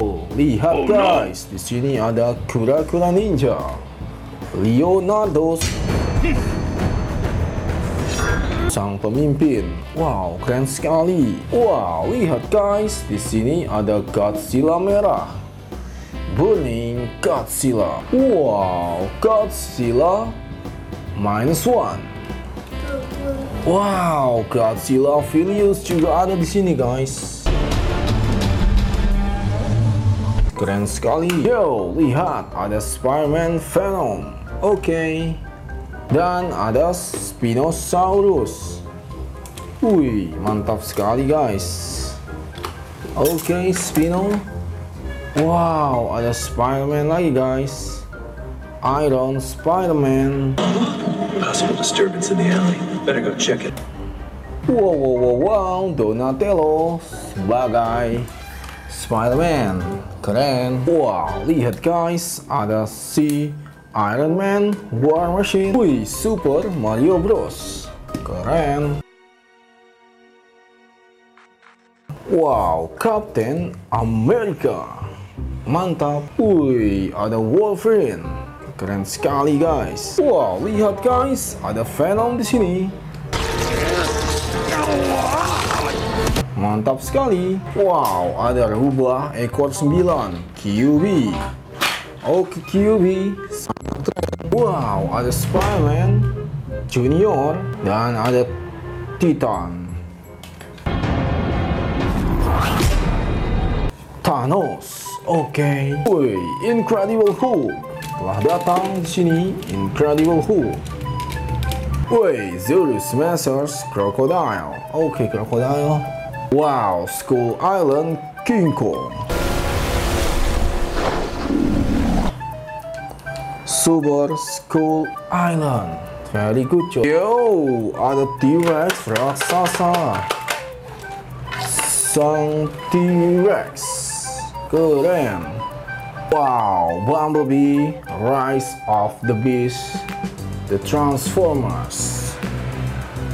Oh, lihat guys, di sini ada kura-kura ninja. Leonardo sang pemimpin. Wow, keren sekali. Wow, lihat guys, di sini ada Godzilla merah. Burning Godzilla. Wow, Godzilla minus one. Wow, Godzilla Filius juga ada di sini guys. Keren sekali. Yo, lihat ada Spider-Man Venom. Oke. Dan ada Spinosaurus. Wih, mantap sekali guys. Oke, Spino. Wow, ada Spider-Man lagi guys. Iron Spider-Man. Possible disturbance in the alley. Better go check it. Wow, wow, wow, wow, Donatello sebagai Spider-Man. Keren. Wow, lihat guys, ada si Iron Man, War Machine, wih, Super Mario Bros. Keren. Wow, Captain America. Mantap. Wih, ada Wolverine. Keren sekali guys. Wow, lihat guys, ada Venom di sini. Mantap sekali. Wow, ada rubah ekor 9 QB. Oke QB. Wow, ada Spider-Man Junior dan ada Titan. Thanos. Oke. Woi, Incredible Hulk telah datang di sini. Incredible Hulk. Woi, Zeus Masters Crocodile. Oke, Crocodile. Wow, Skull Island King Kong. Super Skull Island. Very good job. Yo, ada T-Rex raksasa. Sang T-Rex. Keren. Wow, Bumblebee, Rise of the Beast, The Transformers.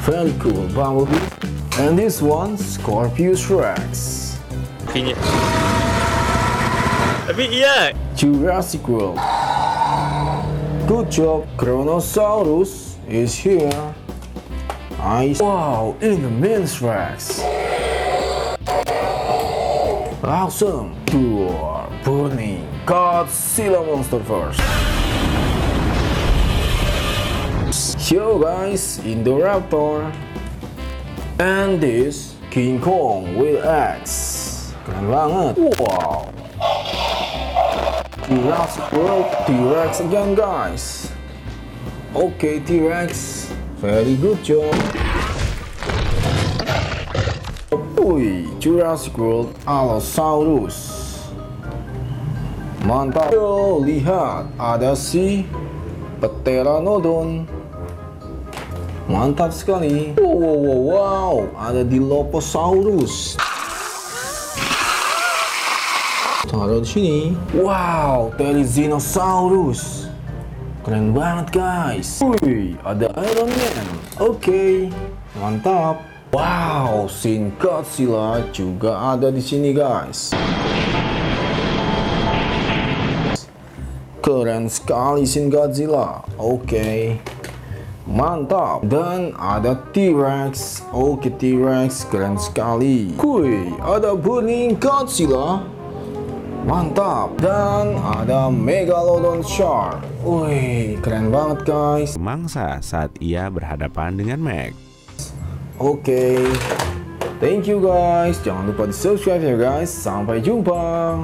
Very cool, Bumblebee. And this one, Scorpius Rex. Kayaknya. Tapi iya, Jurassic World. Good job, Chronosaurus is here. Nice. Wow, in the men's Rex. Awesome. Pure burning Godzilla Monster first. Yo guys, Indoraptor. And this King Kong with X. Keren banget. Wow. Jurassic World T-Rex again guys. Okay T-Rex, very good job. Wih, Jurassic World Allosaurus. Mantap. Yo, lihat ada si Pteranodon. Mantap sekali. Wow, wow, wow, wow. ada Dilophosaurus. Taruh di sini. Wow, Therizinosaurus. Keren banget guys. Wih, ada Iron Man. Oke, mantap. Wow, Shin Godzilla juga ada di sini guys. Keren sekali Shin Godzilla. Oke. Mantap. Dan ada T-Rex. Oke T-Rex, keren sekali. Kuy, ada Burning Godzilla. Mantap. Dan ada Megalodon Shark. Wih, keren banget guys. mangsa saat ia berhadapan dengan Mac. Oke. Thank you guys. Jangan lupa di subscribe ya guys. Sampai jumpa.